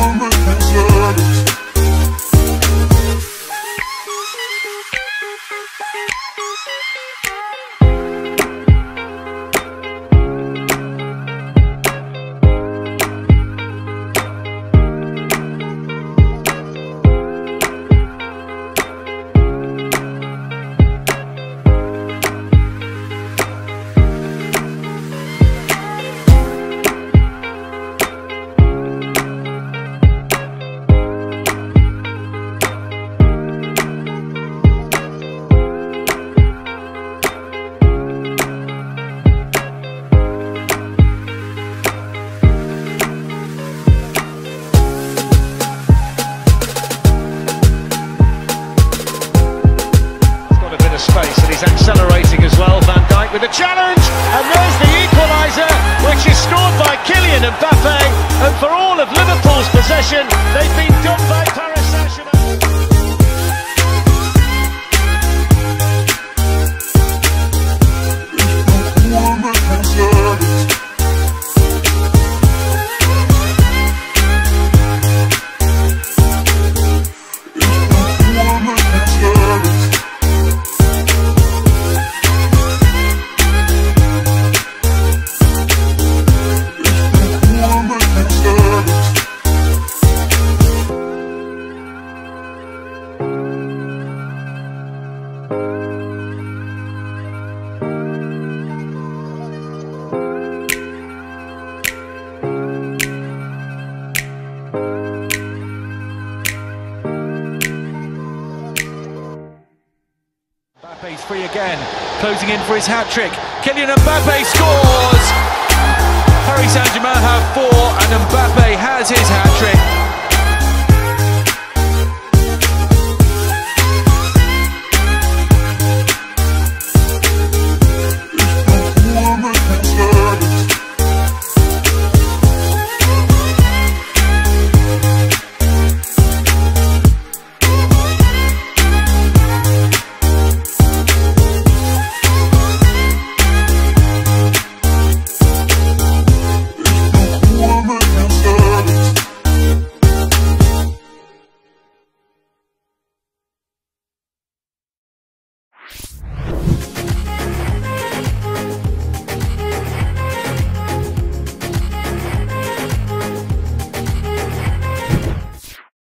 woman. They've been done by Paris free again, closing in for his hat-trick. Kylian Mbappe scores! Paris Saint-Germain have four and Mbappe has his hat-trick.